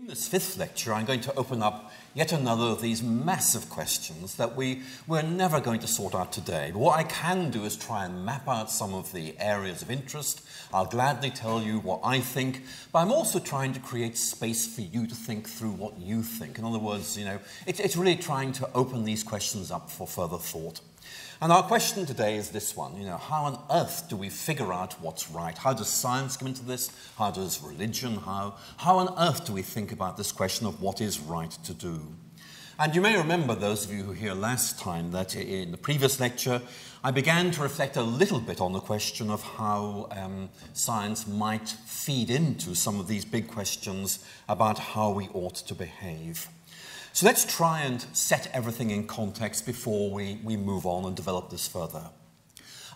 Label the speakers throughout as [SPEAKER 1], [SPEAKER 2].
[SPEAKER 1] In this fifth lecture, I'm going to open up yet another of these massive questions that we, we're never going to sort out today. But what I can do is try and map out some of the areas of interest. I'll gladly tell you what I think, but I'm also trying to create space for you to think through what you think. In other words, you know, it, it's really trying to open these questions up for further thought. And our question today is this one, you know, how on earth do we figure out what's right? How does science come into this? How does religion? How, how on earth do we think about this question of what is right to do? And you may remember, those of you who were here last time, that in the previous lecture, I began to reflect a little bit on the question of how um, science might feed into some of these big questions about how we ought to behave. So let's try and set everything in context before we, we move on and develop this further.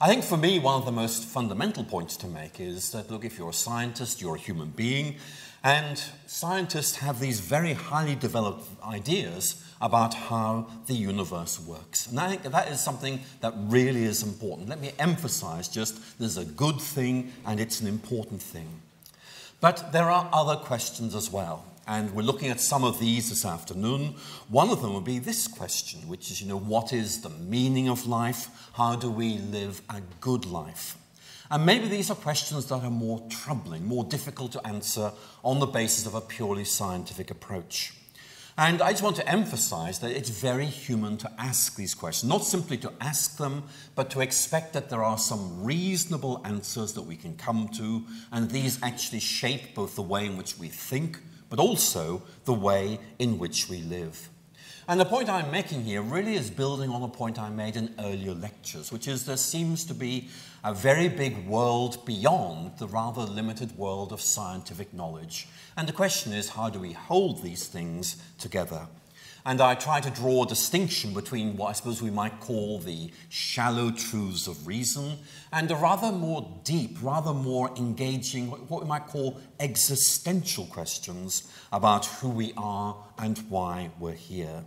[SPEAKER 1] I think for me, one of the most fundamental points to make is that, look, if you're a scientist, you're a human being, and scientists have these very highly developed ideas about how the universe works. And I think that is something that really is important. Let me emphasize just there's a good thing and it's an important thing. But there are other questions as well. And we're looking at some of these this afternoon. One of them will be this question, which is, you know, what is the meaning of life? How do we live a good life? And maybe these are questions that are more troubling, more difficult to answer on the basis of a purely scientific approach. And I just want to emphasize that it's very human to ask these questions, not simply to ask them, but to expect that there are some reasonable answers that we can come to, and these actually shape both the way in which we think but also the way in which we live. And the point I'm making here really is building on a point I made in earlier lectures, which is there seems to be a very big world beyond the rather limited world of scientific knowledge. And the question is, how do we hold these things together? And I try to draw a distinction between what I suppose we might call the shallow truths of reason and the rather more deep, rather more engaging, what we might call existential questions about who we are and why we're here.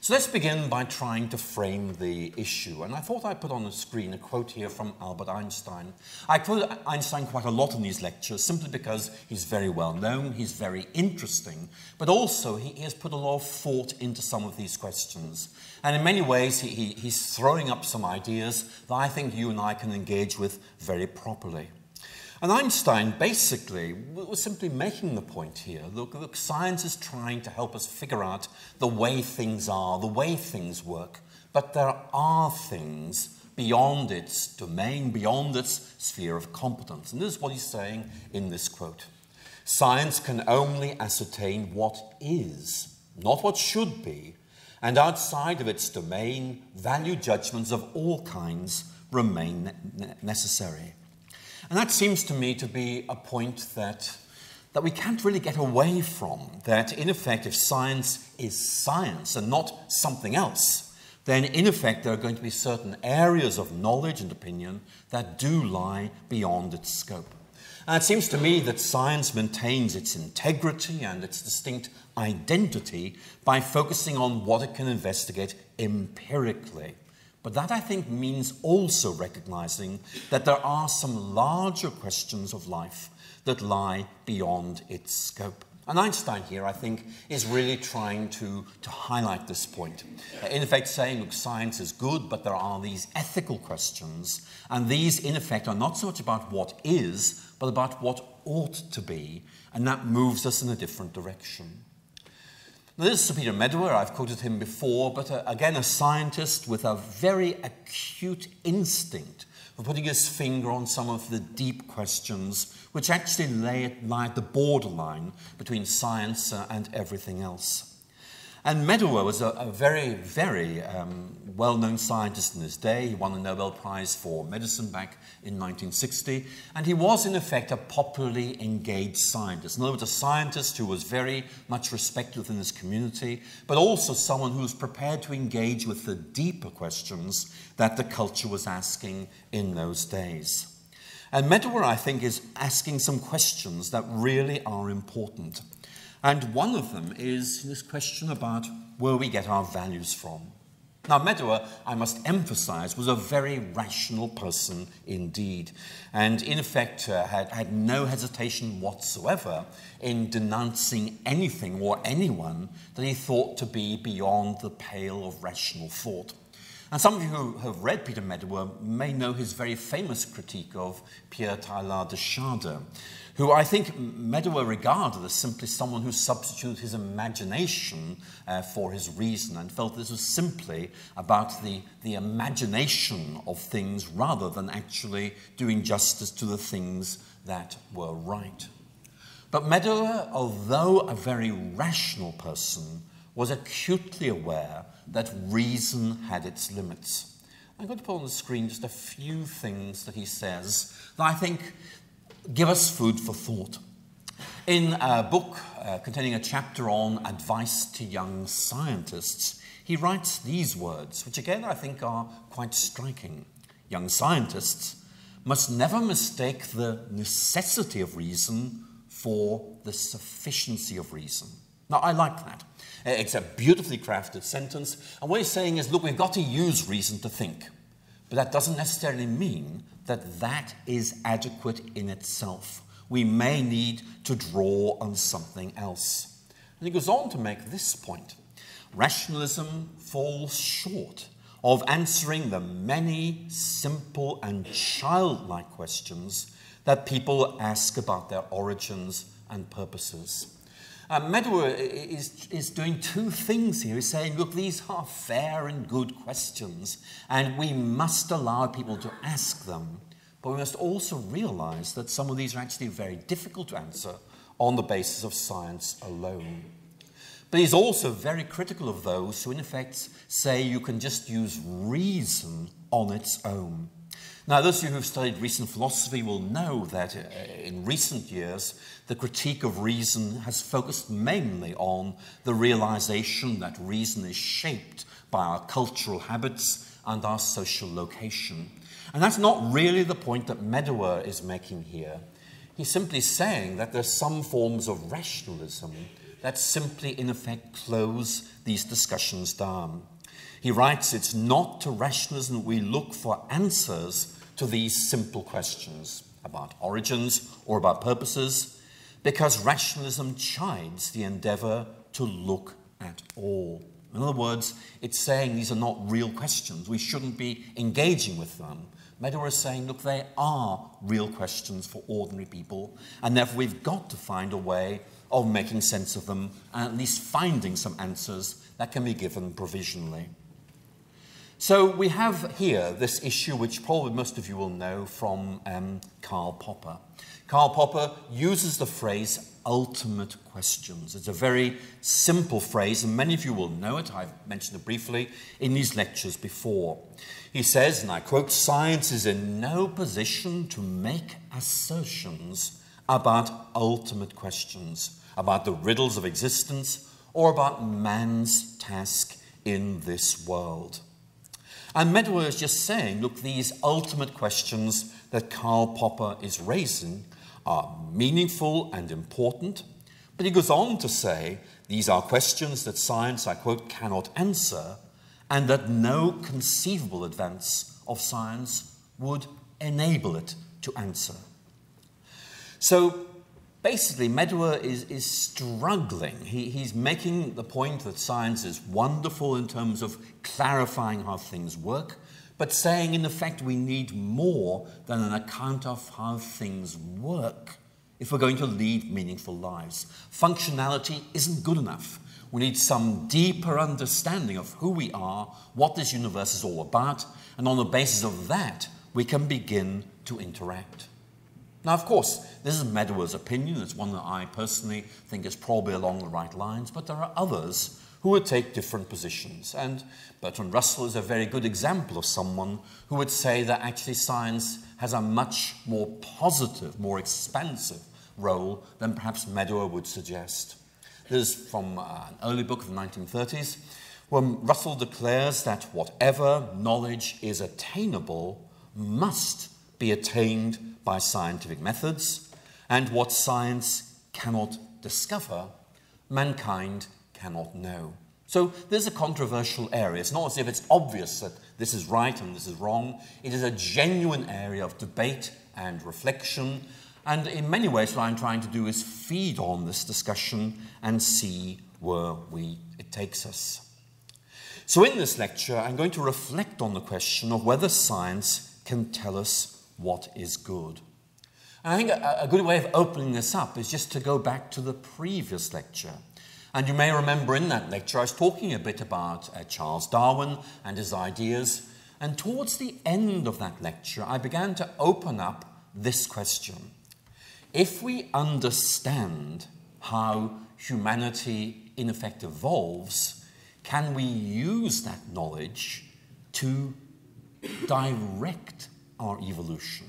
[SPEAKER 1] So let's begin by trying to frame the issue. And I thought I'd put on the screen a quote here from Albert Einstein. I quote Einstein quite a lot in these lectures simply because he's very well known, he's very interesting, but also he, has put a lot of thought into some of these questions. And in many ways, he, he, he's throwing up some ideas that I think you and I can engage with very properly. And Einstein basically was simply making the point here. Look, look, science is trying to help us figure out the way things are, the way things work. But there are things beyond its domain, beyond its sphere of competence. And this is what he's saying in this quote. Science can only ascertain what is, not what should be. And outside of its domain, value judgments of all kinds remain necessary. And that seems to me to be a point that, that we can't really get away from. That, in effect, if science is science and not something else, then in effect there are going to be certain areas of knowledge and opinion that do lie beyond its scope. And it seems to me that science maintains its integrity and its distinct identity by focusing on what it can investigate empirically but that, I think, means also recognizing that there are some larger questions of life that lie beyond its scope. And Einstein here, I think, is really trying to, to highlight this point. In effect, saying, look, science is good, but there are these ethical questions. And these, in effect, are not so much about what is, but about what ought to be. And that moves us in a different direction. Now, this is Sir Peter Medawar. I've quoted him before, but again, a scientist with a very acute instinct for putting his finger on some of the deep questions which actually lay, lie at the borderline between science uh, and everything else. And Medawar was a, a very, very um, well-known scientist in his day. He won the Nobel Prize for Medicine back in 1960. And he was, in effect, a popularly engaged scientist. In other words, a scientist who was very much respected within his community, but also someone who was prepared to engage with the deeper questions that the culture was asking in those days. And Medawar, I think, is asking some questions that really are important. And one of them is this question about where we get our values from. Now, Medawar, I must emphasize, was a very rational person indeed, and in effect uh, had, had no hesitation whatsoever in denouncing anything or anyone that he thought to be beyond the pale of rational thought. And some of you who have read Peter Medawar may know his very famous critique of Pierre Teilhard de Chardin, who I think Medawar regarded as simply someone who substituted his imagination uh, for his reason and felt this was simply about the, the imagination of things rather than actually doing justice to the things that were right. But Medawar, although a very rational person, was acutely aware that reason had its limits. I'm going to put on the screen just a few things that he says that I think give us food for thought. In a book uh, containing a chapter on advice to young scientists, he writes these words, which again I think are quite striking. Young scientists must never mistake the necessity of reason for the sufficiency of reason. Now, I like that. It's a beautifully crafted sentence, and what he's saying is look, we've got to use reason to think. But that doesn't necessarily mean that that is adequate in itself. We may need to draw on something else. And he goes on to make this point. Rationalism falls short of answering the many simple and childlike questions that people ask about their origins and purposes. Uh, Medawar is, is doing two things here. He's saying, look, these are fair and good questions, and we must allow people to ask them. But we must also realize that some of these are actually very difficult to answer on the basis of science alone. But he's also very critical of those who, in effect, say you can just use reason on its own. Now, those of you who've studied recent philosophy will know that uh, in recent years, the critique of reason has focused mainly on the realization that reason is shaped by our cultural habits and our social location. And that's not really the point that Medawar is making here. He's simply saying that there's some forms of rationalism that simply, in effect, close these discussions down. He writes, It's not to rationalism we look for answers to these simple questions about origins or about purposes, because rationalism chides the endeavor to look at all. In other words, it's saying these are not real questions. We shouldn't be engaging with them. Medawar is saying, look, they are real questions for ordinary people, and therefore we've got to find a way of making sense of them and at least finding some answers that can be given provisionally. So we have here this issue which probably most of you will know from um, Karl Popper. Karl Popper uses the phrase ultimate questions. It's a very simple phrase, and many of you will know it. I've mentioned it briefly in these lectures before. He says, and I quote, science is in no position to make assertions about ultimate questions, about the riddles of existence, or about man's task in this world. And Medawar is just saying, look, these ultimate questions that Karl Popper is raising are meaningful and important. But he goes on to say, these are questions that science, I quote, cannot answer, and that no conceivable advance of science would enable it to answer. So basically, Medawar is, is struggling. He, he's making the point that science is wonderful in terms of clarifying how things work, but saying, in effect, we need more than an account of how things work if we're going to lead meaningful lives. Functionality isn't good enough. We need some deeper understanding of who we are, what this universe is all about, and on the basis of that, we can begin to interact. Now, of course, this is Medawar's opinion. It's one that I personally think is probably along the right lines, but there are others who would take different positions. And Bertrand Russell is a very good example of someone who would say that actually science has a much more positive, more expansive role than perhaps Medawar would suggest. This is from uh, an early book of the 1930s, when Russell declares that whatever knowledge is attainable must be attained by scientific methods, and what science cannot discover, mankind cannot know. So there's a controversial area. It's not as if it's obvious that this is right and this is wrong. It is a genuine area of debate and reflection. And in many ways, what I'm trying to do is feed on this discussion and see where we, it takes us. So in this lecture, I'm going to reflect on the question of whether science can tell us what is good. And I think a, good way of opening this up is just to go back to the previous lecture. And you may remember in that lecture I was talking a bit about uh, Charles Darwin and his ideas. And towards the end of that lecture, I began to open up this question. If we understand how humanity in effect evolves, can we use that knowledge to direct our evolution?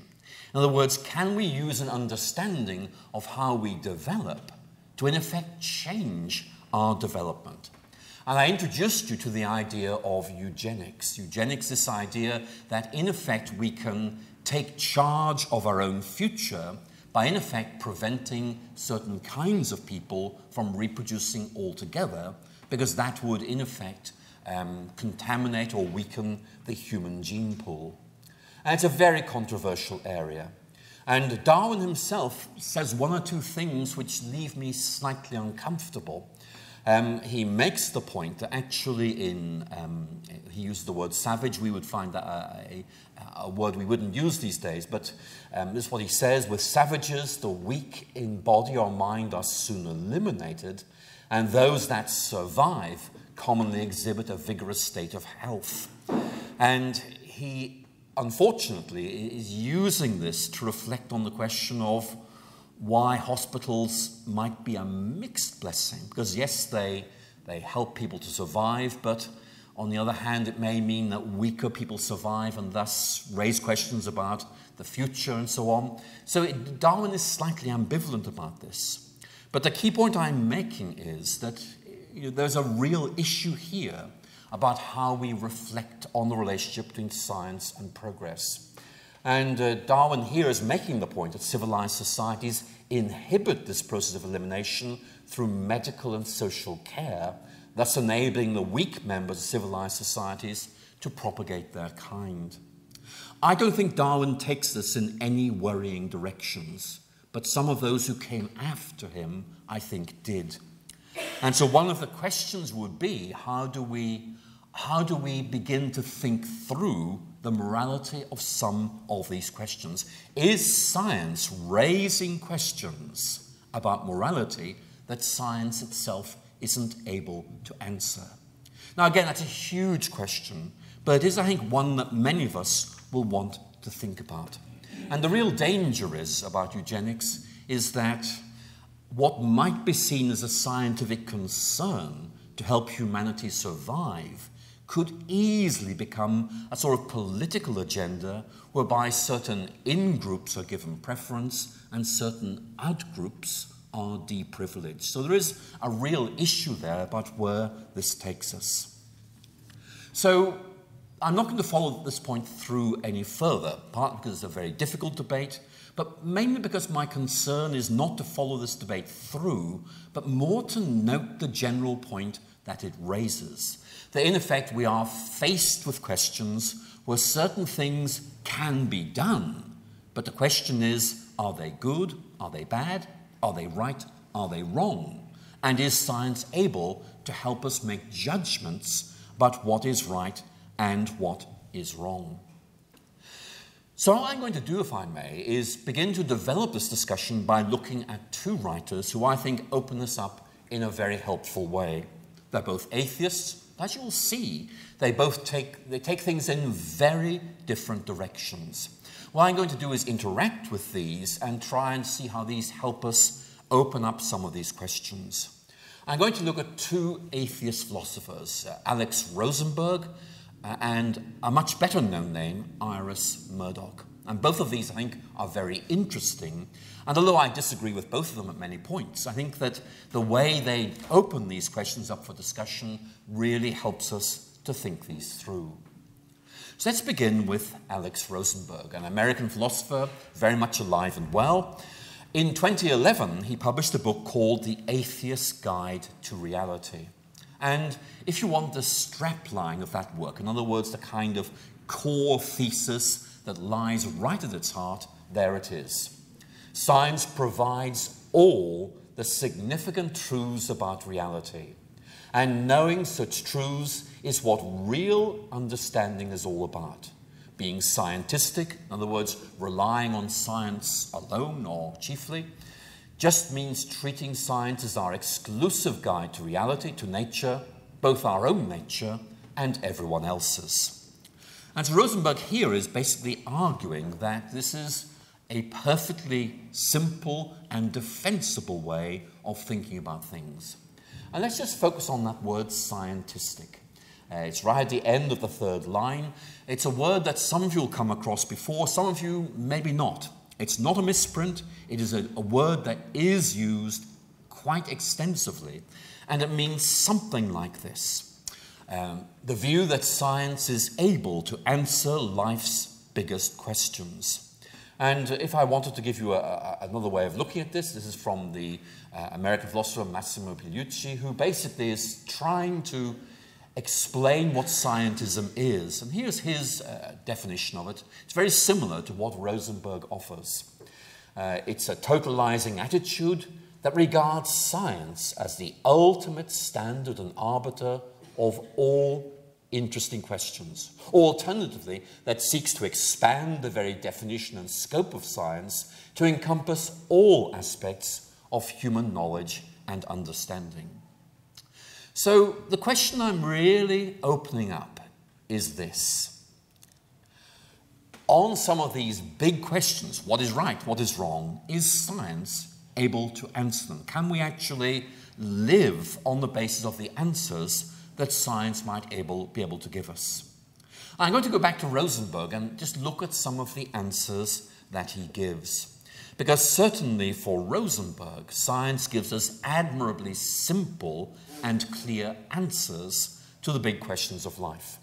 [SPEAKER 1] In other words, can we use an understanding of how we develop to, in effect, change our development? And I introduced you to the idea of eugenics. Eugenics, is this idea that, in effect, we can take charge of our own future by, in effect, preventing certain kinds of people from reproducing altogether, because that would, in effect, um, contaminate or weaken the human gene pool. And it's a very controversial area. And Darwin himself says one or two things which leave me slightly uncomfortable. Um, he makes the point that actually in, um, he used the word savage, we would find that a, a, a word we wouldn't use these days, but um, this is what he says, with savages, the weak in body or mind are soon eliminated, and those that survive commonly exhibit a vigorous state of health. And he unfortunately, is using this to reflect on the question of why hospitals might be a mixed blessing. Because, yes, they, they help people to survive, but on the other hand, it may mean that weaker people survive and thus raise questions about the future and so on. So, it, Darwin is slightly ambivalent about this. But the key point I'm making is that you know, there's a real issue here about how we reflect on the relationship between science and progress. And uh, Darwin here is making the point that civilized societies inhibit this process of elimination through medical and social care, thus enabling the weak members of civilized societies to propagate their kind. I don't think Darwin takes this in any worrying directions, but some of those who came after him, I think, did. And so one of the questions would be how do we how do we begin to think through the morality of some of these questions? Is science raising questions about morality that science itself isn't able to answer? Now, again, that's a huge question, but it is, I think, one that many of us will want to think about. And the real danger is about eugenics is that what might be seen as a scientific concern to help humanity survive could easily become a sort of political agenda whereby certain in groups are given preference and certain out groups are deprivileged. So there is a real issue there about where this takes us. So I'm not going to follow this point through any further, partly because it's a very difficult debate, but mainly because my concern is not to follow this debate through, but more to note the general point that it raises that in effect we are faced with questions where certain things can be done, but the question is are they good? Are they bad? Are they right? Are they wrong? And is science able to help us make judgments about what is right and what is wrong? So, what I'm going to do, if I may, is begin to develop this discussion by looking at two writers who I think open this up in a very helpful way. They're both atheists, as you'll see, they both take, they take things in very different directions. What I'm going to do is interact with these and try and see how these help us open up some of these questions. I'm going to look at two atheist philosophers, uh, Alex Rosenberg uh, and a much better known name, Iris Murdoch. And both of these, I think, are very interesting. And although I disagree with both of them at many points, I think that the way they open these questions up for discussion really helps us to think these through. So let's begin with Alex Rosenberg, an American philosopher, very much alive and well. In 2011, he published a book called The Atheist's Guide to Reality. And if you want the strapline of that work, in other words, the kind of core thesis that lies right at its heart, there it is. Science provides all the significant truths about reality. And knowing such truths is what real understanding is all about. Being scientistic, in other words, relying on science alone or chiefly, just means treating science as our exclusive guide to reality, to nature, both our own nature and everyone else's. And so Rosenberg here is basically arguing that this is a perfectly simple and defensible way of thinking about things. And let's just focus on that word scientistic. Uh, it's right at the end of the third line. It's a word that some of you will come across before, some of you maybe not. It's not a misprint, it is a, a word that is used quite extensively, and it means something like this. Um, the view that science is able to answer life's biggest questions. And if I wanted to give you a, a, another way of looking at this, this is from the uh, American philosopher Massimo Pigliucci, who basically is trying to explain what scientism is. And here's his uh, definition of it. It's very similar to what Rosenberg offers. Uh, it's a totalizing attitude that regards science as the ultimate standard and arbiter of all interesting questions. Or alternatively, that seeks to expand the very definition and scope of science to encompass all aspects of human knowledge and understanding. So the question I'm really opening up is this. On some of these big questions, what is right, what is wrong, is science able to answer them? Can we actually live on the basis of the answers that science might able, be able to give us? I'm going to go back to Rosenberg and just look at some of the answers that he gives. Because certainly for Rosenberg, science gives us admirably simple and clear answers to the big questions of life.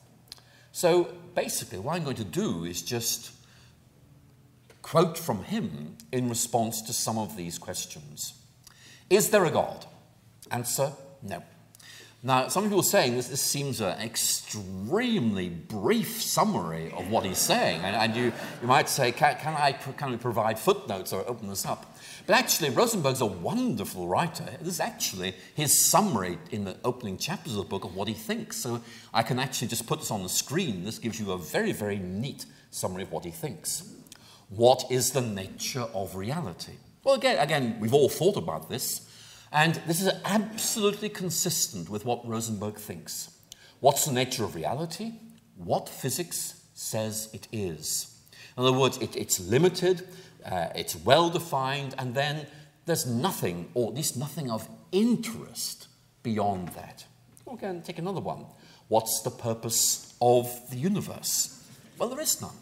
[SPEAKER 1] So basically, what I'm going to do is just quote from him in response to some of these questions. Is there a God? Answer, no. Now, some people are saying this, this seems an extremely brief summary of what he's saying, and, and you, you might say, can, can, I, can we provide footnotes or open this up? But actually, Rosenberg's a wonderful writer. This is actually his summary in the opening chapters of the book of what he thinks. So I can actually just put this on the screen. This gives you a very, very neat summary of what he thinks. What is the nature of reality? Well, again, again, we've all thought about this. And this is absolutely consistent with what Rosenberg thinks. What's the nature of reality? What physics says it is. In other words, it, it's limited, uh, it's well defined, and then there's nothing, or at least nothing of interest beyond that. We'll go and take another one. What's the purpose of the universe? Well, there is none.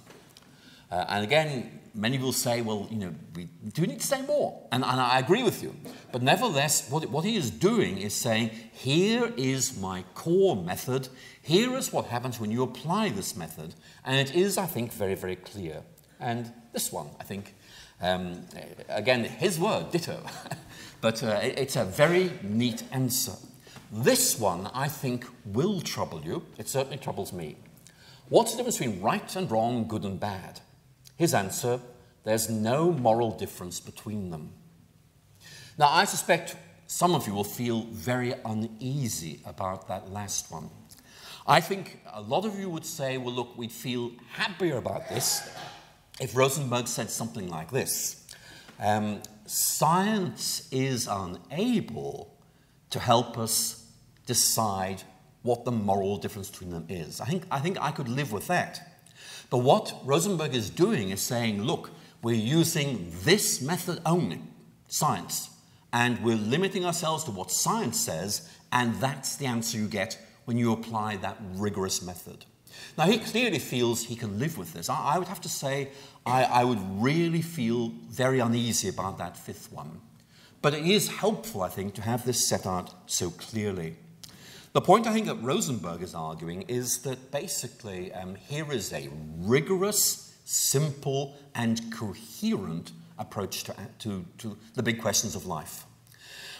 [SPEAKER 1] Uh, and again, many will say, well, you know, we do need to say more. And, and I agree with you. But nevertheless, what, what he is doing is saying, here is my core method. Here is what happens when you apply this method. And it is, I think, very, very clear. And this one, I think, um, again, his word, ditto. but uh, it's a very neat answer. This one, I think, will trouble you. It certainly troubles me. What's the difference between right and wrong, good and bad? His answer, there's no moral difference between them. Now, I suspect some of you will feel very uneasy about that last one. I think a lot of you would say, well, look, we'd feel happier about this if Rosenberg said something like this. Um, science is unable to help us decide what the moral difference between them is. I think I, think I could live with that. But what Rosenberg is doing is saying, look, we're using this method only, science, and we're limiting ourselves to what science says, and that's the answer you get when you apply that rigorous method. Now, he clearly feels he can live with this. I, I would have to say, I, I would really feel very uneasy about that fifth one. But it is helpful, I think, to have this set out so clearly. The point I think that Rosenberg is arguing is that basically um, here is a rigorous, simple, and coherent approach to, to, to the big questions of life.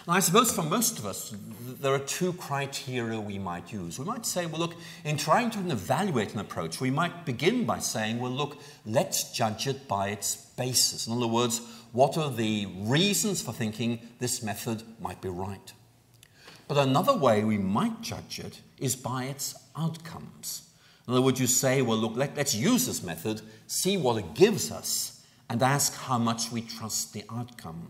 [SPEAKER 1] And I suppose for most of us, there are two criteria we might use. We might say, well, look, in trying to evaluate an approach, we might begin by saying, well, look, let's judge it by its basis. In other words, what are the reasons for thinking this method might be right? But another way we might judge it is by its outcomes. In other words, you say, well, look, let, us use this method, see what it gives us, and ask how much we trust the outcome.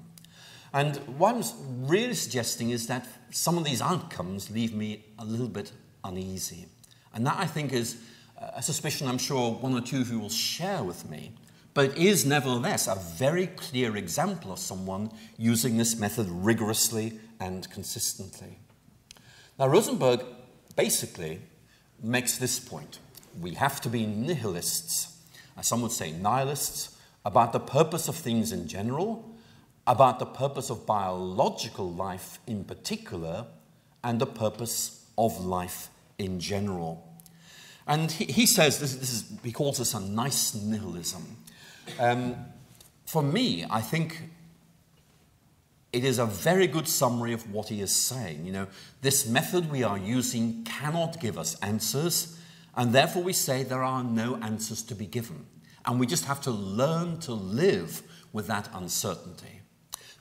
[SPEAKER 1] And what I'm really suggesting is that some of these outcomes leave me a little bit uneasy. And that, I think, is a suspicion I'm sure one or two of you will share with me. But is nevertheless a very clear example of someone using this method rigorously and consistently. Now, Rosenberg basically makes this point. We have to be nihilists, as some would say nihilists, about the purpose of things in general about the purpose of biological life in particular and the purpose of life in general. And he, he says, this, this, is, he calls this a nice nihilism. Um, for me, I think it is a very good summary of what he is saying. You know, this method we are using cannot give us answers, and therefore we say there are no answers to be given. And we just have to learn to live with that uncertainty.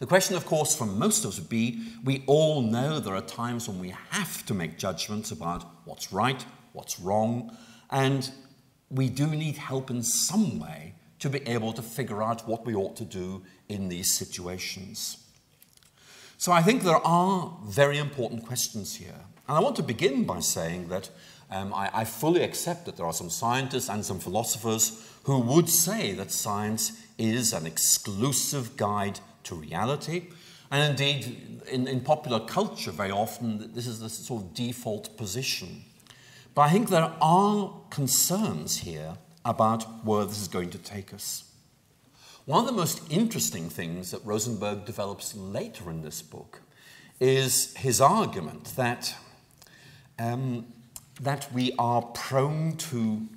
[SPEAKER 1] The question, of course, from most of us would be we all know there are times when we have to make judgments about what's right, what's wrong, and we do need help in some way to be able to figure out what we ought to do in these situations. So I think there are very important questions here. And I want to begin by saying that um, I, I fully accept that there are some scientists and some philosophers who would say that science is an exclusive guide to reality. And indeed, in, in popular culture, very often, this is the sort of default position. But I think there are concerns here about where this is going to take us. One of the most interesting things that Rosenberg develops later in this book is his argument that, um, that we are prone to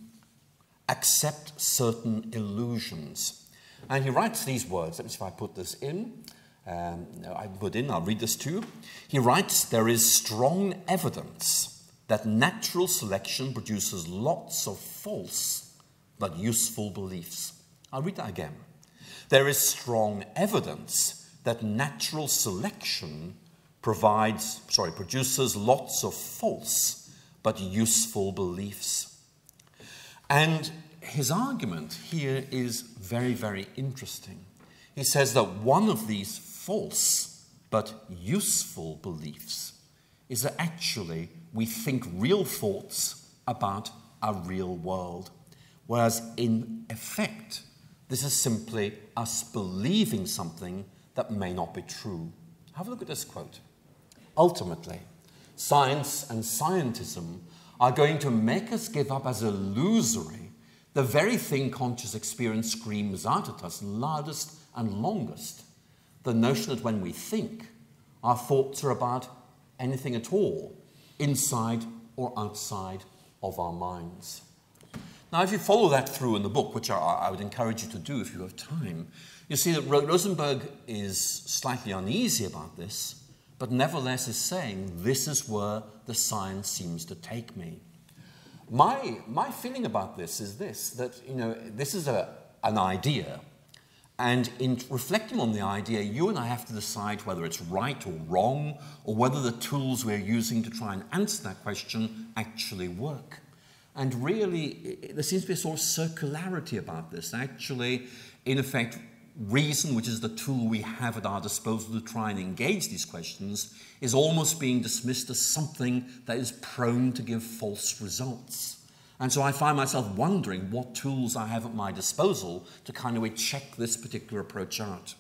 [SPEAKER 1] accept certain illusions and he writes these words. Let me see if I put this in. Um, I put in, I'll read this to you. He writes, There is strong evidence that natural selection produces lots of false but useful beliefs. I'll read that again. There is strong evidence that natural selection provides, sorry, produces lots of false but useful beliefs. And his argument here is very, very interesting. He says that one of these false but useful beliefs is that actually we think real thoughts about a real world, whereas in effect, this is simply us believing something that may not be true. Have a look at this quote. Ultimately, science and scientism are going to make us give up as illusory the very thing conscious experience screams out at us loudest and longest. The notion that when we think, our thoughts are about anything at all, inside or outside of our minds. Now, if you follow that through in the book, which I, would encourage you to do if you have time, you see that Rosenberg is slightly uneasy about this, but nevertheless is saying this is where the science seems to take me. My, my feeling about this is this, that, you know, this is a, an idea, and in reflecting on the idea, you and I have to decide whether it's right or wrong, or whether the tools we're using to try and answer that question actually work. And really, there seems to be a sort of circularity about this. Actually, in effect, reason, which is the tool we have at our disposal to try and engage these questions, is almost being dismissed as something that is prone to give false results. And so I find myself wondering what tools I have at my disposal to kind of check this particular approach out.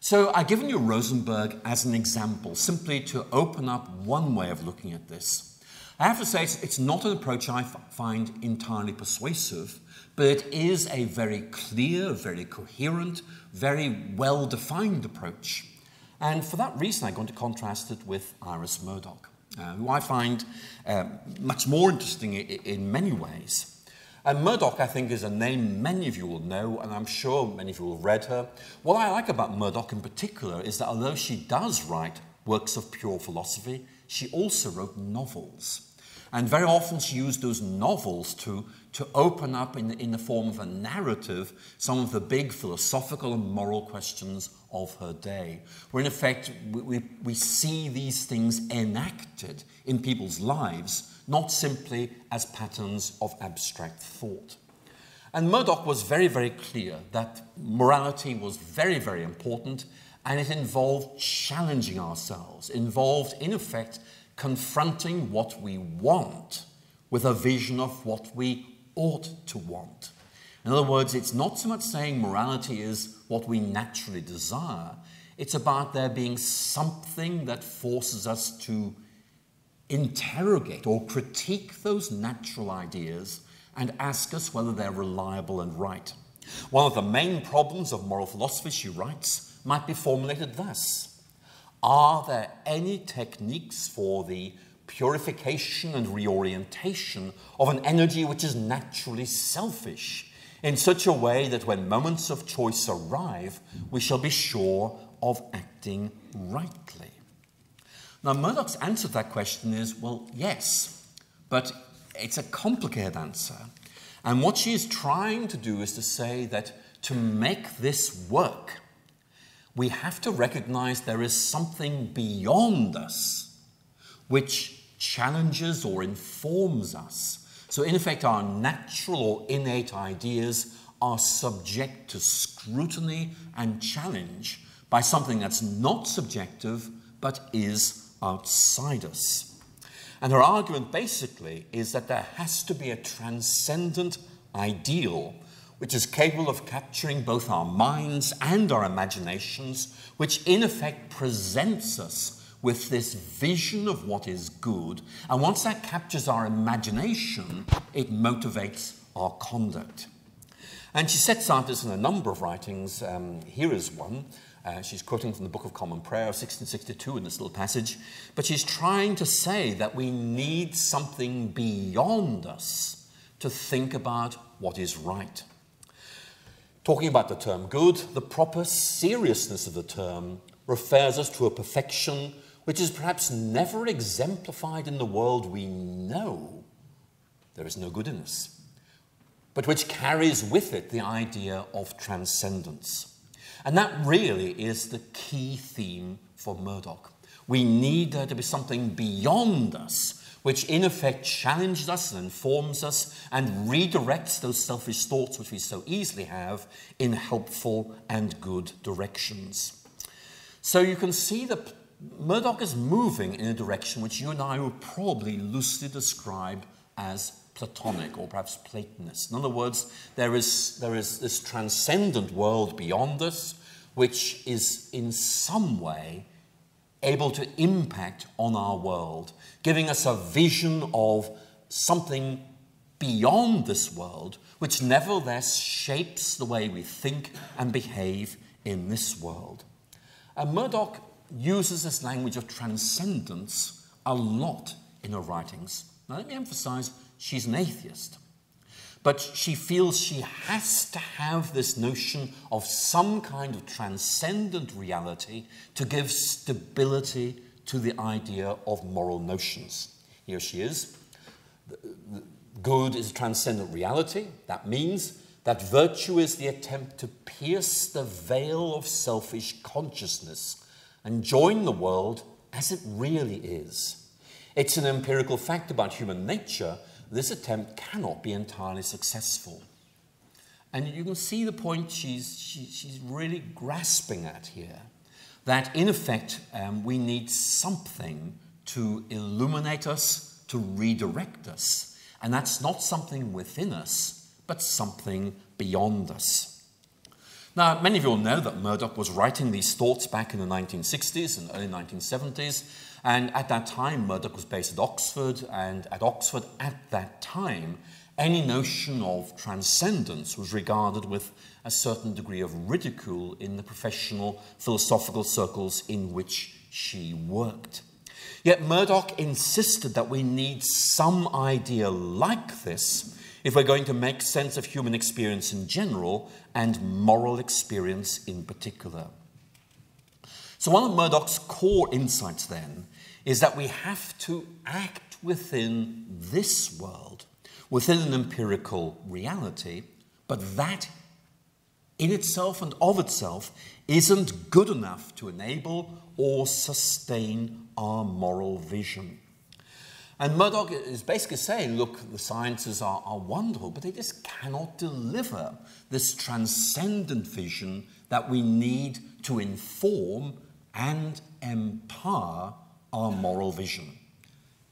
[SPEAKER 1] So I've given you Rosenberg as an example, simply to open up one way of looking at this. I have to say it's not an approach I find entirely persuasive, but it is a very clear, very coherent, very well-defined approach. And for that reason, I'm going to contrast it with Iris Murdoch, uh, who I find uh, much more interesting in, many ways. And Murdoch, I think, is a name many of you will know, and I'm sure many of you will have read her. What I like about Murdoch in particular is that although she does write works of pure philosophy, she also wrote novels. And very often she used those novels to, to open up in, in the form of a narrative some of the big philosophical and moral questions of her day. Where in effect we, we, we see these things enacted in people's lives not simply as patterns of abstract thought. And Murdoch was very, very clear that morality was very, very important and it involved challenging ourselves, involved, in effect, confronting what we want with a vision of what we ought to want. In other words, it's not so much saying morality is what we naturally desire, it's about there being something that forces us to interrogate or critique those natural ideas and ask us whether they're reliable and right. One of the main problems of moral philosophy, she writes, might be formulated thus Are there any techniques for the purification and reorientation of an energy which is naturally selfish in such a way that when moments of choice arrive, we shall be sure of acting rightly? Now, Murdoch's answer to that question is well, yes, but it's a complicated answer. And what she is trying to do is to say that to make this work, we have to recognize there is something beyond us which challenges or informs us. So, in effect, our natural or innate ideas are subject to scrutiny and challenge by something that's not subjective but is outside us. And her argument basically is that there has to be a transcendent ideal which is capable of capturing both our minds and our imaginations, which in effect presents us with this vision of what is good. And once that captures our imagination, it motivates our conduct. And she sets out this in a number of writings. Um, here is one. Uh, she's quoting from the Book of Common Prayer of 1662 in this little passage, but she's trying to say that we need something beyond us to think about what is right. Talking about the term good, the proper seriousness of the term refers us to a perfection which is perhaps never exemplified in the world we know. There is no good in us, but which carries with it the idea of transcendence. And that really is the key theme for Murdoch. We need there to be something beyond us, which in effect challenges us and informs us and redirects those selfish thoughts which we so easily have in helpful and good directions. So you can see that Murdoch is moving in a direction which you and I would probably loosely describe as Platonic or perhaps Platonist. In other words, there is, there is this transcendent world beyond us which is in some way able to impact on our world, giving us a vision of something beyond this world, which nevertheless shapes the way we think and behave in this world. And Murdoch uses this language of transcendence a lot in her writings. Now, let me emphasize she's an atheist. But she feels she has to have this notion of some kind of transcendent reality to give stability to the idea of moral notions. Here she is. Good is a transcendent reality. That means that virtue is the attempt to pierce the veil of selfish consciousness and join the world as it really is. It's an empirical fact about human nature this attempt cannot be entirely successful. And you can see the point she's, she, she's really grasping at here. That in effect, um, we need something to illuminate us, to redirect us. And that's not something within us, but something beyond us. Now, many of you will know that Murdoch was writing these thoughts back in the 1960s and early 1970s, and at that time, Murdoch was based at Oxford, and at Oxford at that time, any notion of transcendence was regarded with a certain degree of ridicule in the professional philosophical circles in which she worked. Yet Murdoch insisted that we need some idea like this if we're going to make sense of human experience in general and moral experience in particular. So, one of Murdoch's core insights then is that we have to act within this world, within an empirical reality, but that in itself and of itself isn't good enough to enable or sustain our moral vision. And Murdoch is basically saying, look, the sciences are, are wonderful, but they just cannot deliver this transcendent vision that we need to inform and empower our moral vision.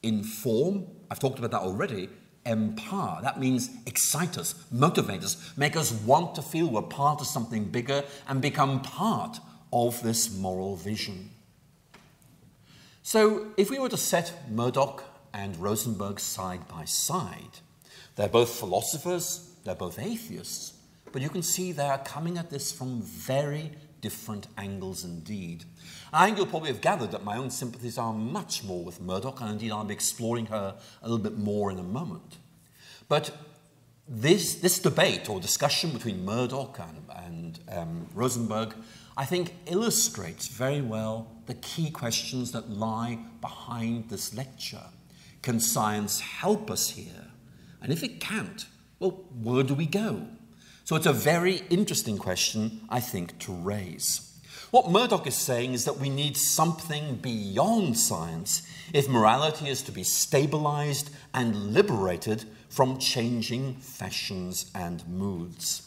[SPEAKER 1] Inform, I've talked about that already, empower. That means excite us, motivate us, make us want to feel we're part of something bigger and become part of this moral vision. So, if we were to set Murdoch and Rosenberg side by side, they're both philosophers, they're both atheists, but you can see they're coming at this from very different angles indeed. I think you'll probably have gathered that my own sympathies are much more with Murdoch, and indeed I'll be exploring her a little bit more in a moment. But this, this debate or discussion between Murdoch and, and um, Rosenberg, I think, illustrates very well the key questions that lie behind this lecture. Can science help us here? And if it can't, well, where do we go? So it's a very interesting question, I think, to raise. What Murdoch is saying is that we need something beyond science if morality is to be stabilized and liberated from changing fashions and moods.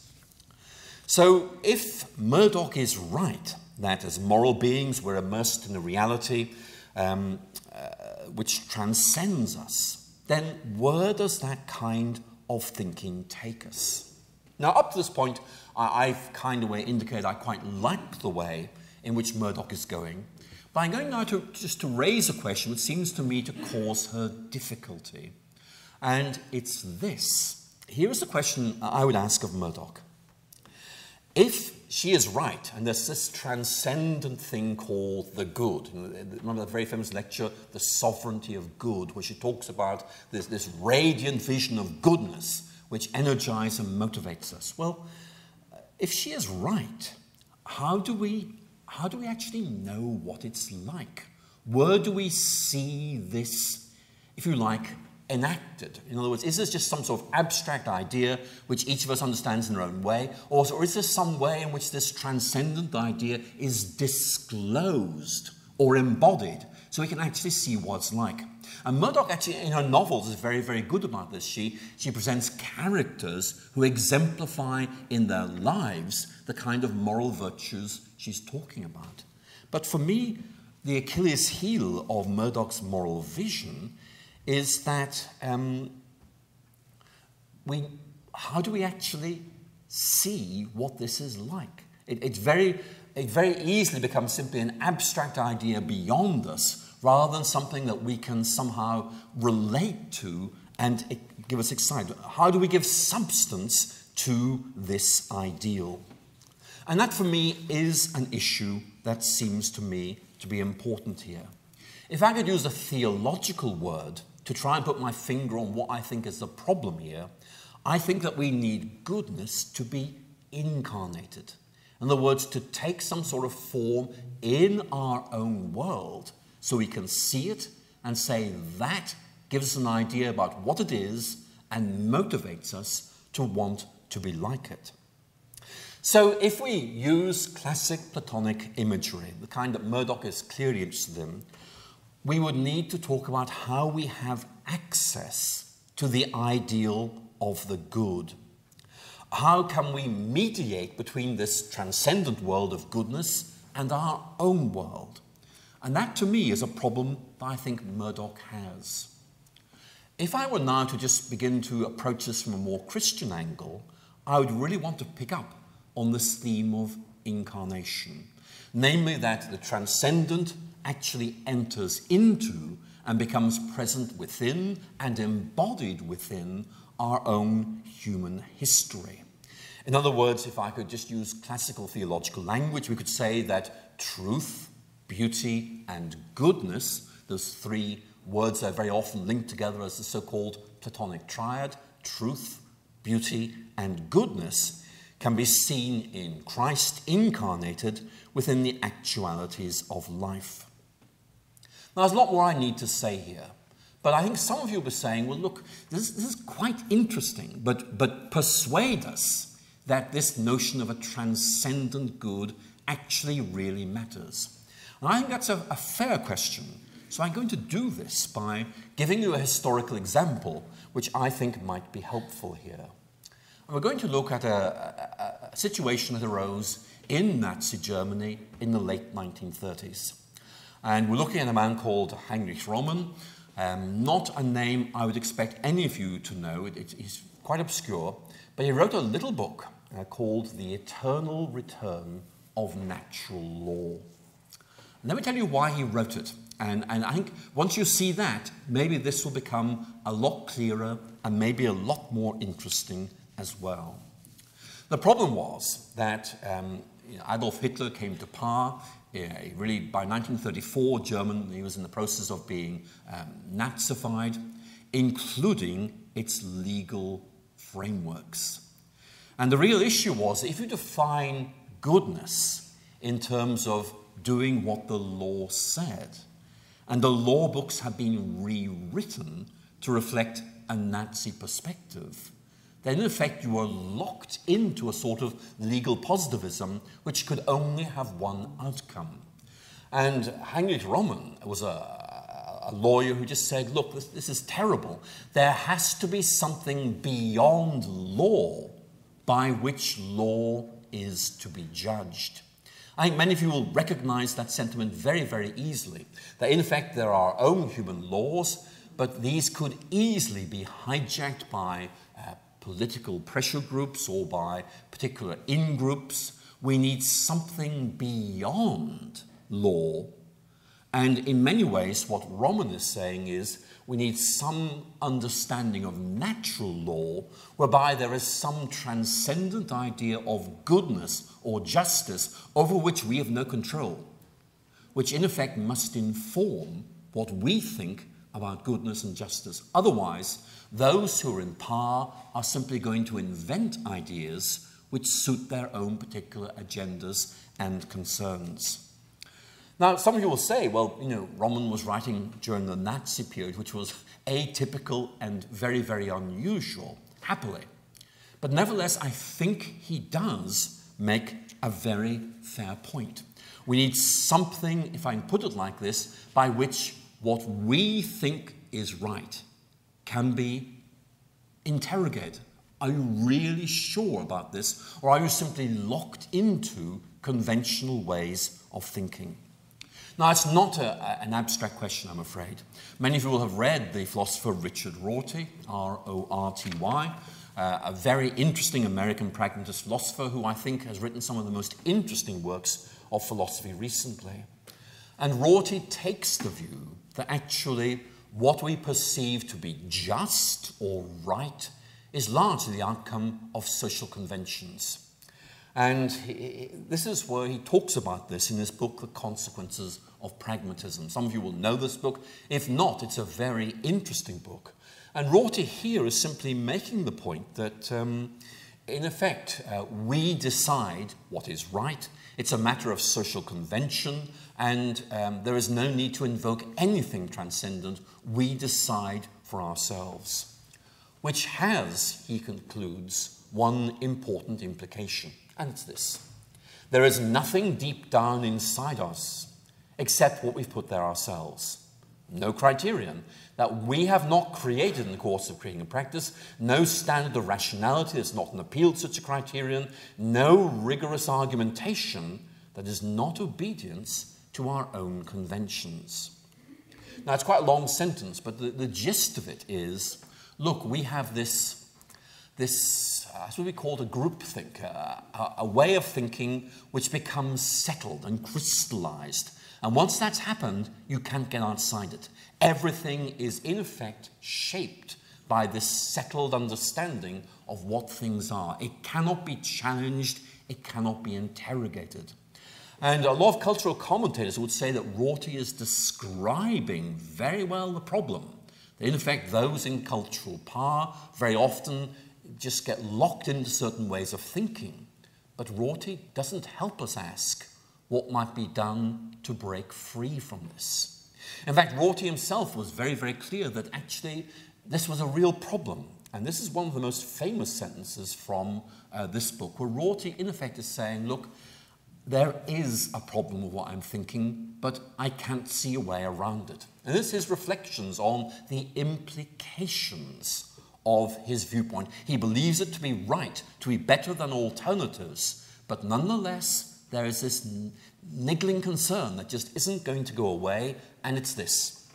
[SPEAKER 1] So, if Murdoch is right that as moral beings we're immersed in a reality um, uh, which transcends us, then where does that kind of thinking take us? Now, up to this point, I, have kind of way indicated I quite like the way in which Murdoch is going. But I'm going now to just to raise a question which seems to me to cause her difficulty. And it's this. Here is the question I would ask of Murdoch. If she is right, and there's this transcendent thing called the good. Uh, remember that very famous lecture, The Sovereignty of Good, where she talks about this, this radiant vision of goodness which energizes and motivates us. Well, uh, if she is right, how do we, how do we actually know what it's like? Where do we see this, if you like, enacted? In other words, is this just some sort of abstract idea which each of us understands in our own way? Or, or is there some way in which this transcendent idea is disclosed or embodied so we can actually see what it's like? And Murdoch actually, in her novels, is very, very good about this. She, she presents characters who exemplify in their lives the kind of moral virtues she's talking about. But for me, the Achilles heel of Murdoch's moral vision is that um, we, how do we actually see what this is like? It, it's very, it very easily becomes simply an abstract idea beyond us rather than something that we can somehow relate to and give us excitement. How do we give substance to this ideal? And that for me is an issue that seems to me to be important here. If I could use a theological word to try and put my finger on what I think is the problem here, I think that we need goodness to be incarnated. In other words, to take some sort of form in our own world so we can see it and say that gives us an idea about what it is and motivates us to want to be like it. So if we use classic Platonic imagery, the kind that Murdoch is clearly interested in, we would need to talk about how we have access to the ideal of the good. How can we mediate between this transcendent world of goodness and our own world? And that to me is a problem that I think Murdoch has. If I were now to just begin to approach this from a more Christian angle, I would really want to pick up on this theme of incarnation. Namely, that the transcendent actually enters into and becomes present within and embodied within our own human history. In other words, if I could just use classical theological language, we could say that truth beauty, and goodness, those three words are very often linked together as the so called Platonic triad truth, beauty, and goodness can be seen in Christ incarnated within the actualities of life. Now, there's a lot more I need to say here, but I think some of you be saying, well, look, this, this is quite interesting, but, but persuade us that this notion of a transcendent good actually really matters. And I think that's a, a fair question. So I'm going to do this by giving you a historical example which I think might be helpful here. And we're going to look at a, a, a situation that arose in Nazi Germany in the late 1930s. And we're looking at a man called Heinrich Rommen, um, not a name I would expect any of you to know. It, it, he's quite obscure, but he wrote a little book uh, called The Eternal Return of Natural Law. Let me tell you why he wrote it. And, and I think once you see that, maybe this will become a lot clearer and maybe a lot more interesting as well. The problem was that um, Adolf Hitler came to power. Uh, really, by 1934, Germany was in the process of being um, Nazified, including its legal frameworks. And the real issue was if you define goodness in terms of doing what the law said, and the law books have been rewritten to reflect a Nazi perspective, then in effect you are locked into a sort of legal positivism which could only have one outcome. And Heinrich Rommen was a, a lawyer who just said, look, this, this is terrible. There has to be something beyond law by which law is to be judged. I think many of you will recognize that sentiment very, very easily. That in fact there are our own human laws, but these could easily be hijacked by political pressure groups or by particular in groups. We need something beyond law. And in many ways, what Rommen is saying is we need some understanding of natural law whereby there is some transcendent idea of goodness or justice over which we have no control, which in effect must inform what we think about goodness and justice. Otherwise, those who are in power are simply going to invent ideas which suit their own particular agendas and concerns. Now, some of you will say, well, you know, Rommen was writing during the Nazi period, which was atypical and very, very unusual, happily. But nevertheless, I think he does make a very fair point. We need something, if I can put it like this, by which what we think is right can be interrogated. Are you really sure about this, or are you simply locked into conventional ways of thinking? Now, it's not a, an abstract question, I'm afraid. Many of you will have read the philosopher Richard Rorty, R O R T Y, uh, a very interesting American pragmatist philosopher who I think has written some of the most interesting works of philosophy recently. And Rorty takes the view that actually what we perceive to be just or right is largely the outcome of social conventions. And he, this is where he talks about this in his book, The Consequences of Pragmatism. Some of you will know this book. If not, it's a very interesting book. And Rorty here is simply making the point that, um, in effect, uh, we decide what is right. It's a matter of social convention, and um, there is no need to invoke anything transcendent. We decide for ourselves. Which has, he concludes, one important implication. And it's this there is nothing deep down inside us except what we've put there ourselves. No criterion that we have not created in the course of creating a practice, no standard of rationality that's not an appeal to such a criterion, no rigorous argumentation that is not obedience to our own conventions. Now, it's quite a long sentence, but the, the gist of it is look, we have this this, uh, that's what we call a groupthink, uh, a, a way of thinking which becomes settled and crystallized. And once that's happened, you can't get outside it. Everything is, in effect, shaped by this settled understanding of what things are. It cannot be challenged, it cannot be interrogated. And a lot of cultural commentators would say that Rorty is describing very well the problem. In effect, those in cultural power very often just get locked into certain ways of thinking. But Rorty doesn't help us ask what might be done to break free from this. In fact, Rorty himself was very, very clear that actually this was a real problem. And this is one of the most famous sentences from uh, this book, where Rorty, in effect, is saying, look, there is a problem with what I'm thinking, but I can't see a way around it. And this is reflections on the implications of his viewpoint. He believes it to be right, to be better than alternatives, but nonetheless, there is this niggling concern that just isn't going to go away, and it's this.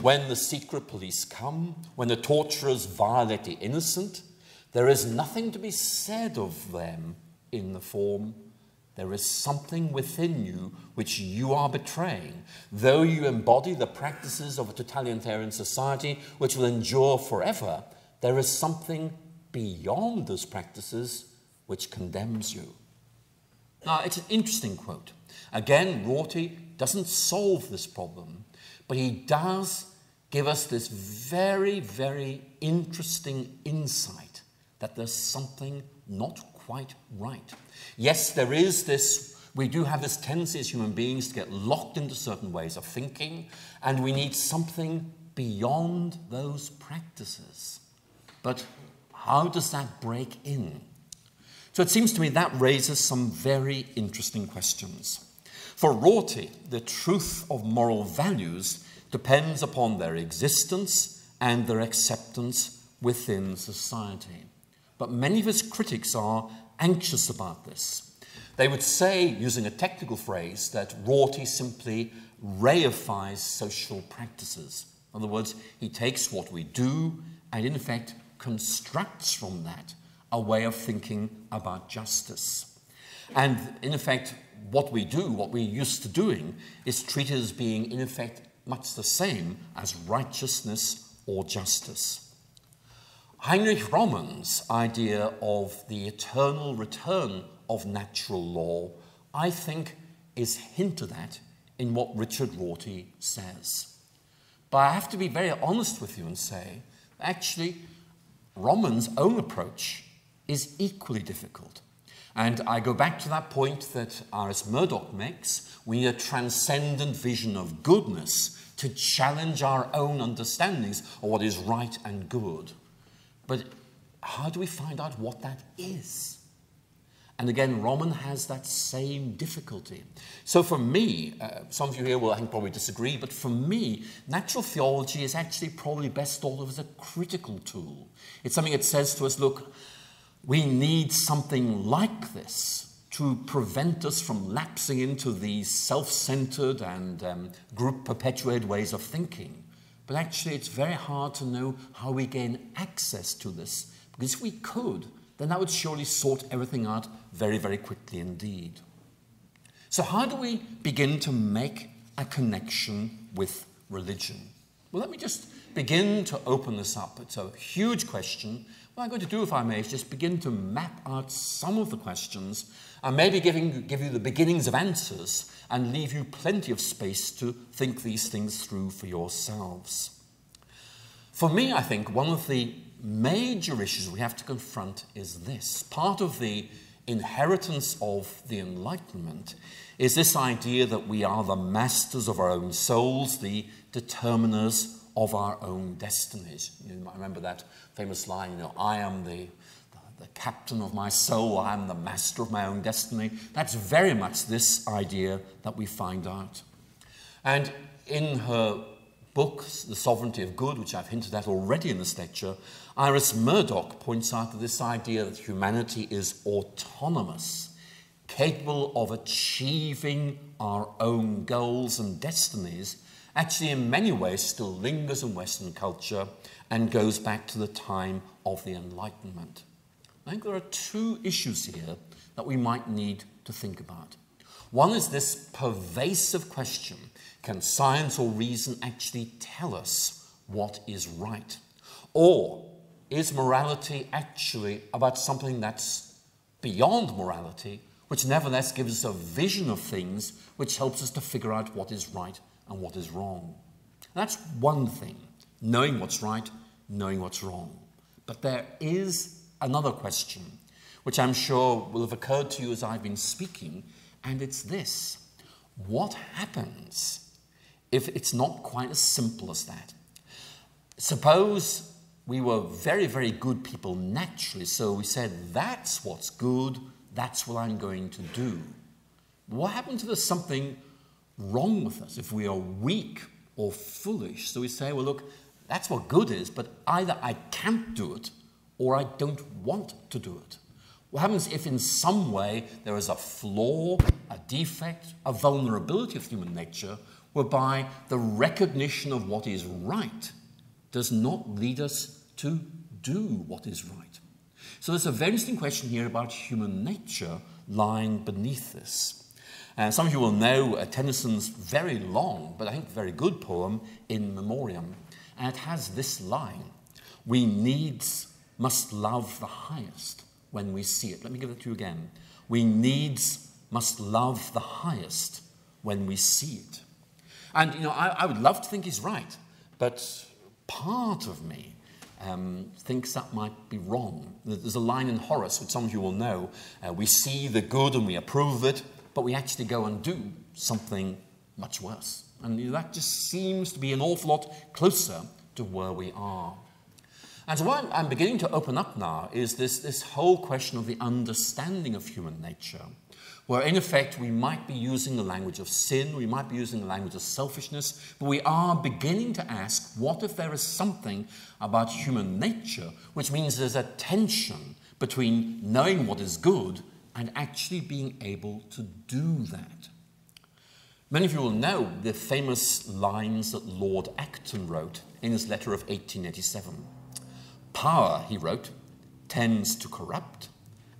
[SPEAKER 1] When the secret police come, when the torturers violate the innocent, there is nothing to be said of them in the form there is something within you which you are betraying. Though you embody the practices of a totalitarian society which will endure forever, there is something beyond those practices which condemns you. Now, it's an interesting quote. Again, Rorty doesn't solve this problem, but he does give us this very, very interesting insight that there's something not quite right. Yes, there is this, we do have this tendency as human beings to get locked into certain ways of thinking, and we need something beyond those practices. But how does that break in? So it seems to me that raises some very interesting questions. For Rorty, the truth of moral values depends upon their existence and their acceptance within society. But many of his critics are anxious about this. They would say, using a technical phrase, that Rorty simply reifies social practices. In other words, he takes what we do and, in effect, constructs from that a way of thinking about justice. And, in effect, what we do, what we're used to doing, is treated as being, in effect, much the same as righteousness or justice. Heinrich Rommen's idea of the eternal return of natural law, I think, is hinted at in what Richard Rorty says. But I have to be very honest with you and say, actually, Rommen's own approach is equally difficult. And I go back to that point that Iris Murdoch makes. We need a transcendent vision of goodness to challenge our own understandings of what is right and good. But how do we find out what that is? And again, Rommen has that same difficulty. So for me, uh, some of you here will I think probably disagree, but for me, natural theology is actually probably best thought of as a critical tool. It's something that says to us, look, we need something like this to prevent us from lapsing into these self-centered and um, group-perpetuated ways of thinking. But actually, it's very hard to know how we gain access to this, because if we could, then that would surely sort everything out very, very quickly indeed. So, how do we begin to make a connection with religion? Well, let me just begin to open this up. It's a huge question. What I'm going to do, if I may, is just begin to map out some of the questions and maybe giving, give you the beginnings of answers and leave you plenty of space to think these things through for yourselves. For me, I think one of the major issues we have to confront is this. Part of the inheritance of the Enlightenment is this idea that we are the masters of our own souls, the determiners of our own destinies. You might remember that famous line, you know, I am the the captain of my soul, I am the master of my own destiny. That's very much this idea that we find out. And in her book, The Sovereignty of Good, which I've hinted at already in this lecture, Iris Murdoch points out that this idea that humanity is autonomous, capable of achieving our own goals and destinies, actually in many ways still lingers in Western culture and goes back to the time of the Enlightenment. I think there are two issues here that we might need to think about. One is this pervasive question can science or reason actually tell us what is right? Or is morality actually about something that's beyond morality, which nevertheless gives us a vision of things which helps us to figure out what is right and what is wrong? That's one thing, knowing what's right, knowing what's wrong. But there is another question, which I'm sure will have occurred to you as I've been speaking, and it's this What happens if it's not quite as simple as that? Suppose we were very, very good people naturally, so we said, That's what's good, that's what I'm going to do. What happens if there's something wrong with us, if we are weak or foolish? So we say, Well, look, that's what good is, but either I can't do it or I don't want to do it. What happens if, in some way, there is a flaw, a defect, a vulnerability of human nature whereby the recognition of what is right does not lead us to do what is right? So there's a very interesting question here about human nature lying beneath this. And some of you will know uh, Tennyson's very long, but I think very good poem, In Memoriam. And it has this line We needs must love the highest when we see it. Let me give it to you again. We needs must love the highest when we see it. And, you know, I, I would love to think he's right, but part of me um, thinks that might be wrong. There's a line in Horace, which some of you will know. Uh, we see the good and we approve it, but we actually go and do something much worse. And that just seems to be an awful lot closer to where we are. And so what I'm beginning to open up now is this, this whole question of the understanding of human nature, where in effect we might be using the language of sin, we might be using the language of selfishness, but we are beginning to ask what if there is something about human nature which means there's a tension between knowing what is good and actually being able to do that. Many of you will know the famous lines that Lord Acton wrote in his letter of 1887. Power, he wrote, tends to corrupt,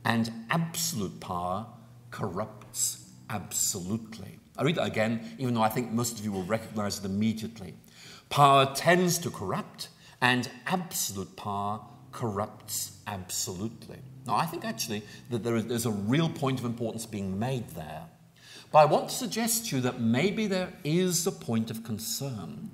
[SPEAKER 1] and absolute power corrupts absolutely. I read that again, even though I think most of you will recognize it immediately. Power tends to corrupt, and absolute power corrupts absolutely. Now, I think actually that there is, there's a real point of importance being made there. But I want to suggest to you that maybe there is a point of concern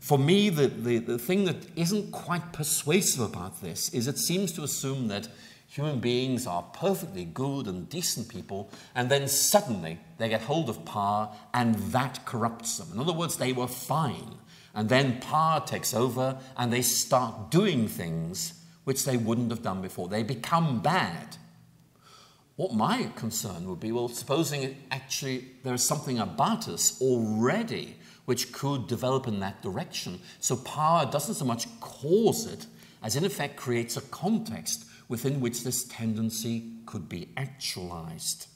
[SPEAKER 1] for me, the, the, the thing that isn't quite persuasive about this is it seems to assume that human beings are perfectly good and decent people, and then suddenly they get hold of power and that corrupts them. In other words, they were fine, and then power takes over and they start doing things which they wouldn't have done before. They become bad. What my concern would be well, supposing actually there is something about us already which could develop in that direction. So power doesn't so much cause it as in effect creates a context within which this tendency could be actualized.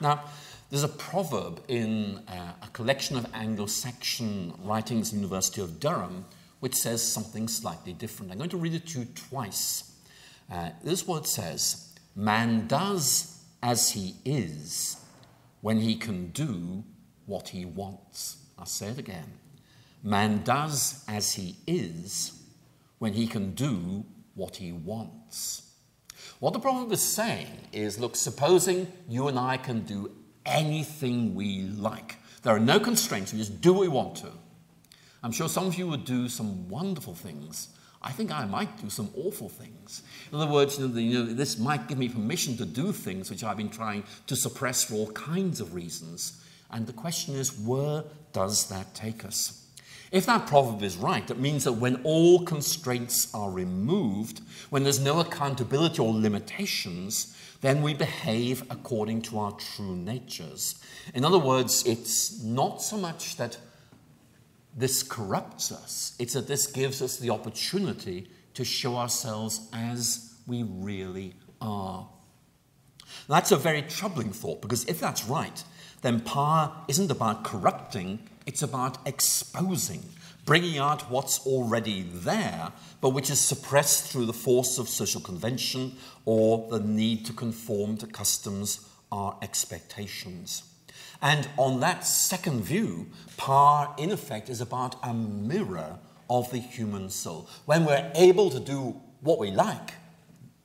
[SPEAKER 1] Now, there's a proverb in uh, a collection of Anglo-Saxon writings in the University of Durham which says something slightly different. I'm going to read it to you twice. Uh, this is what it says. Man does as he is when he can do what he wants. I'll say it again. Man does as he is when he can do what he wants. What the proverb is saying is look, supposing you and I can do anything we like, there are no constraints, we just do what we want to. I'm sure some of you would do some wonderful things. I think I might do some awful things. In other words, you know, the, you know, this might give me permission to do things which I've been trying to suppress for all kinds of reasons. And the question is, where does that take us? If that proverb is right, it means that when all constraints are removed, when there's no accountability or limitations, then we behave according to our true natures. In other words, it's not so much that this corrupts us, it's that this gives us the opportunity to show ourselves as we really are. That's a very troubling thought because if that's right, then power isn't about corrupting, it's about exposing, bringing out what's already there, but which is suppressed through the force of social convention or the need to conform to customs or expectations. And on that second view, power, in effect, is about a mirror of the human soul. When we're able to do what we like,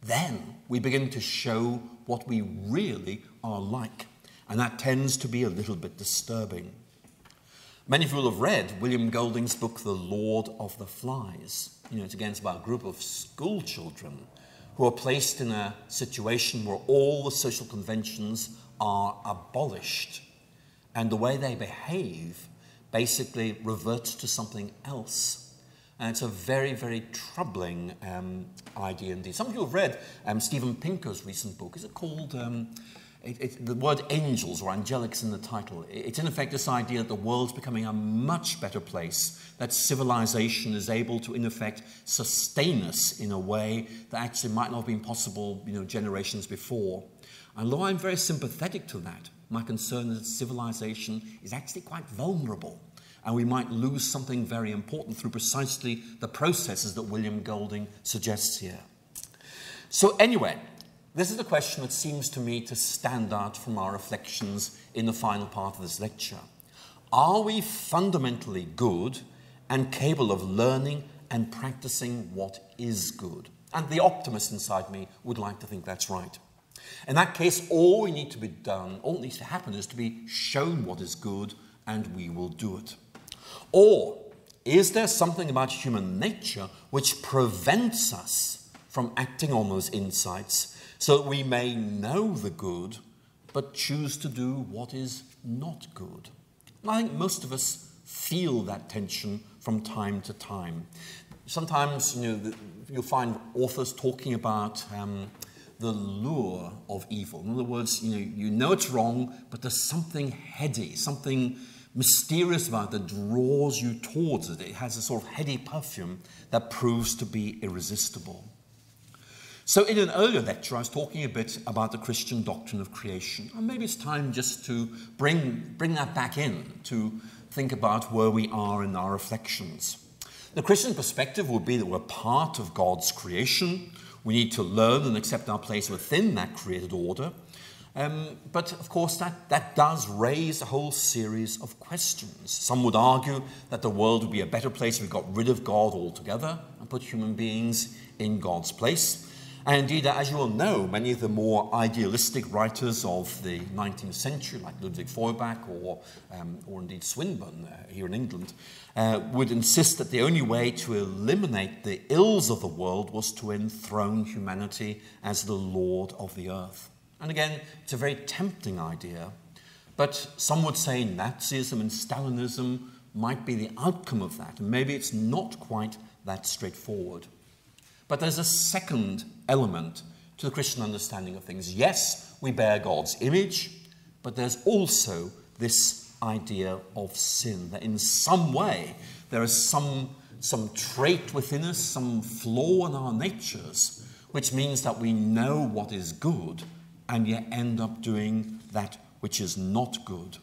[SPEAKER 1] then we begin to show what we really are like and that tends to be a little bit disturbing. Many of you will have read William Golding's book, The Lord of the Flies. You know, it's against about a group of school children who are placed in a situation where all the social conventions are abolished and the way they behave basically reverts to something else. And it's a very, very troubling um, idea indeed. Some of you have read um, Pinker's recent book. Is it called um, it, it, the word angels or angelics in the title. It's in effect this idea that the world's becoming a much better place, that civilization is able to, in effect, sustain us in a way that actually might not have been possible you know, generations before. And though I'm very sympathetic to that, my concern is that civilization is actually quite vulnerable. And we might lose something very important through precisely the processes that William Golding suggests here. So anyway, this is a question that seems to me to stand out from our reflections in the final part of this lecture. Are we fundamentally good and capable of learning and practicing what is good? And the optimist inside me would like to think that's right. In that case, all we need to be done, all that needs to happen is to be shown what is good and we will do it. Or is there something about human nature which prevents us from acting on those insights so that we may know the good, but choose to do what is not good. And I think most of us feel that tension from time to time. Sometimes you know, you'll find authors talking about um, the lure of evil. In other words, you know, you know it's wrong, but there's something heady, something mysterious about it that draws you towards it. It has a sort of heady perfume that proves to be irresistible. So, in an earlier lecture, I was talking a bit about the Christian doctrine of creation. And maybe it's time just to bring, bring that back in to think about where we are in our reflections. The Christian perspective would be that we're part of God's creation. We need to learn and accept our place within that created order. Um, but of course, that, that does raise a whole series of questions. Some would argue that the world would be a better place if we got rid of God altogether and put human beings in God's place. And indeed, as you will know, many of the more idealistic writers of the 19th century, like Ludwig Feuerbach or, um, or indeed Swinburne uh, here in England, uh, would insist that the only way to eliminate the ills of the world was to enthrone humanity as the Lord of the earth. And again, it's a very tempting idea, but some would say Nazism and Stalinism might be the outcome of that, and maybe it's not quite that straightforward. But there's a second element to the Christian understanding of things. Yes, we bear God's image, but there's also this idea of sin, that in some way there is some, some trait within us, some flaw in our natures, which means that we know what is good and yet end up doing that which is not good.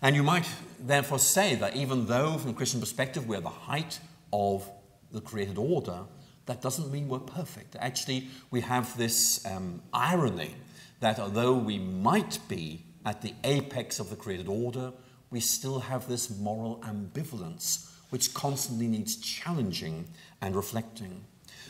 [SPEAKER 1] And you might therefore say that even though, from a Christian perspective, we're the height of the created order, that doesn't mean we're perfect. Actually, we have this um, irony that although we might be at the apex of the created order, we still have this moral ambivalence which constantly needs challenging and reflecting.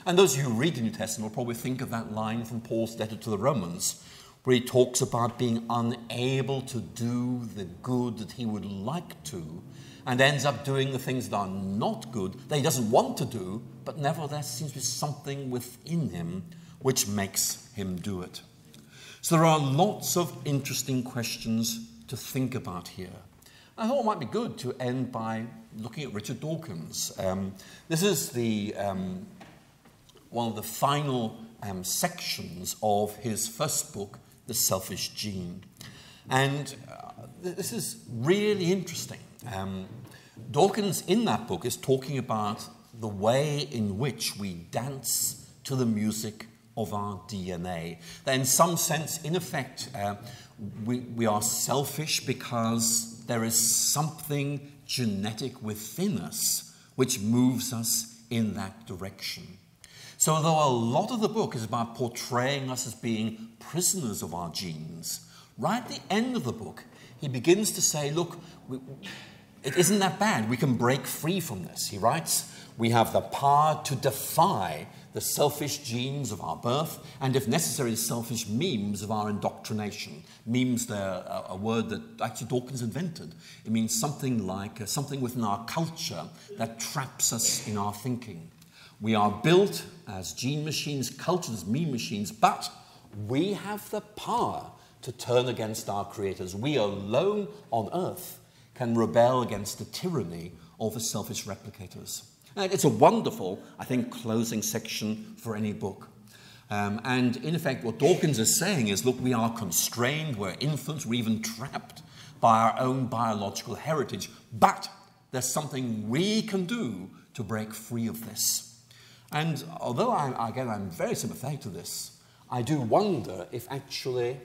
[SPEAKER 1] And those who read the New Testament will probably think of that line from Paul's letter to the Romans, where he talks about being unable to do the good that he would like to, and ends up doing the things that are not good, that he doesn't want to do, but nevertheless seems to be something within him which makes him do it. So there are lots of interesting questions to think about here. I thought it might be good to end by looking at Richard Dawkins. Um, this is the, um, one of the final um, sections of his first book, The Selfish Gene. And uh, this is really interesting. Um, Dawkins, in that book, is talking about the way in which we dance to the music of our DNA. That in some sense, in effect, uh, we, we are selfish because there is something genetic within us which moves us in that direction. So, though a lot of the book is about portraying us as being prisoners of our genes, right at the end of the book, he begins to say, look, we, it isn't that bad. We can break free from this. He writes, we have the power to defy the selfish genes of our birth, and if necessary, selfish memes of our indoctrination. Memes, they're a, a word that actually Dawkins invented. It means something like uh, something within our culture that traps us in our thinking. We are built as gene machines, cultures, meme machines, but we have the power to turn against our creators. We alone on earth can rebel against the tyranny of the selfish replicators. And it's a wonderful, I think, closing section for any book. Um, and in effect, what Dawkins is saying is look, we are constrained, we're influenced, we're even trapped by our own biological heritage, but there's something we can do to break free of this. And although, I, again, I'm very sympathetic to this, I do wonder if actually,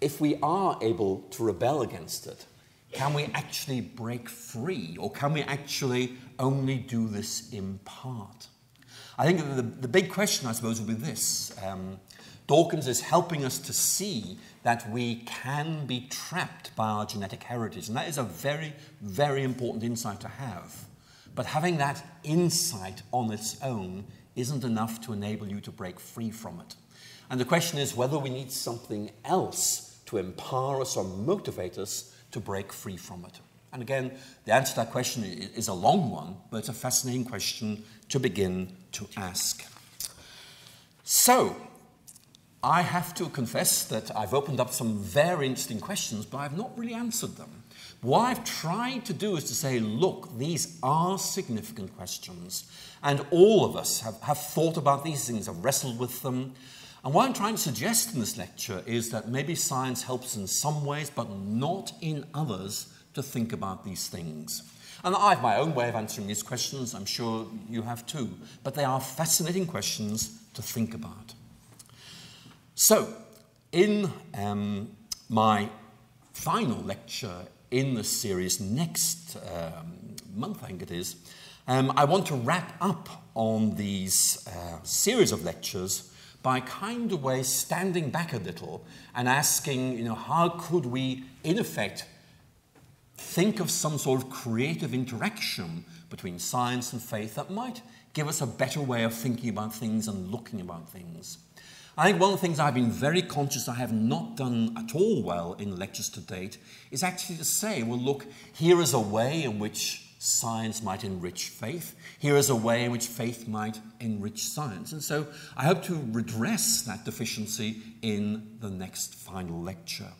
[SPEAKER 1] if we are able to rebel against it, can we actually break free, or can we actually only do this in part? I think the, the big question, I suppose, will be this. Um, Dawkins is helping us to see that we can be trapped by our genetic heritage. And that is a very, very important insight to have. But having that insight on its own isn't enough to enable you to break free from it. And the question is whether we need something else to empower us or motivate us to break free from it? And again, the answer to that question is a long one, but it's a fascinating question to begin to ask. So, I have to confess that I've opened up some very interesting questions, but I've not really answered them. What I've tried to do is to say, look, these are significant questions, and all of us have, have thought about these things, have wrestled with them, and what I'm trying to suggest in this lecture is that maybe science helps in some ways, but not in others, to think about these things. And I have my own way of answering these questions, I'm sure you have too, but they are fascinating questions to think about. So, in um, my final lecture in the series next um, month, I think it is, um, I want to wrap up on these uh, series of lectures by kind of way standing back a little and asking, you know, how could we, in effect, think of some sort of creative interaction between science and faith that might give us a better way of thinking about things and looking about things. I think one of the things I've been very conscious I have not done at all well in lectures to date is actually to say, well, look, here is a way in which science might enrich faith. Here is a way in which faith might enrich science. And so I hope to redress that deficiency in the next final lecture.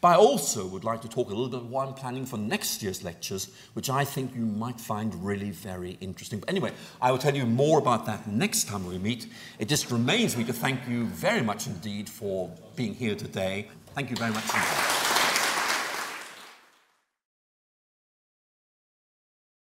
[SPEAKER 1] But I also would like to talk a little bit about what I'm planning for next year's lectures, which I think you might find really very interesting. But anyway, I will tell you more about that next time we meet. It just remains me to thank you very much indeed for being here today. Thank you very much.